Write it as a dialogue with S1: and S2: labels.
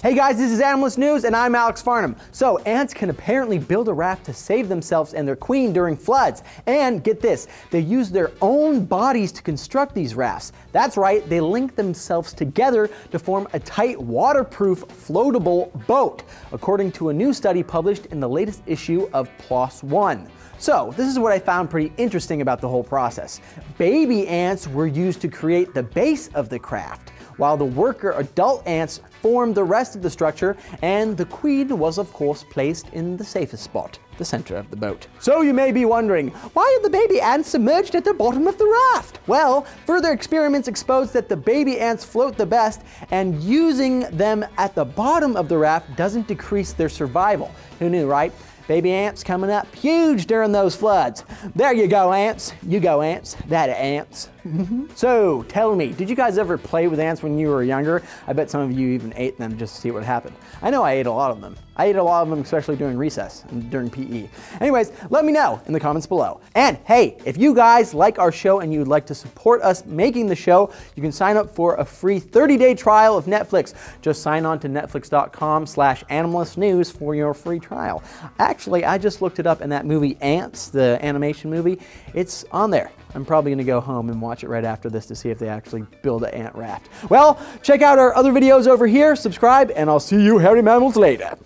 S1: Hey guys, this is Animalist News and I'm Alex Farnham. So, ants can apparently build a raft to save themselves and their queen during floods. And get this, they use their own bodies to construct these rafts. That's right, they link themselves together to form a tight, waterproof, floatable boat, according to a new study published in the latest issue of PLOS One. So, this is what I found pretty interesting about the whole process. Baby ants were used to create the base of the craft while the worker adult ants formed the rest of the structure, and the queen was of course placed in the safest spot, the center of the boat. So you may be wondering, why are the baby ants submerged at the bottom of the raft? Well, further experiments exposed that the baby ants float the best, and using them at the bottom of the raft doesn't decrease their survival. Who knew, right? Baby ants coming up huge during those floods. There you go, ants. You go, ants. That ants. Mm-hmm. so tell me, did you guys ever play with ants when you were younger? I bet some of you even ate them just to see what happened. I know I ate a lot of them. I ate a lot of them, especially during recess and during PE. Anyways, let me know in the comments below. And hey, if you guys like our show and you'd like to support us making the show, you can sign up for a free 30-day trial of Netflix. Just sign on to netflix.com slash animalistnews for your free trial. Actually, I just looked it up in that movie Antz, the animation movie. It's on there. I'm probably going to go home and watch it right after this to see if they actually build an ant raft. Well, check out our other videos over here, subscribe, and I'll see you hairy mammals later.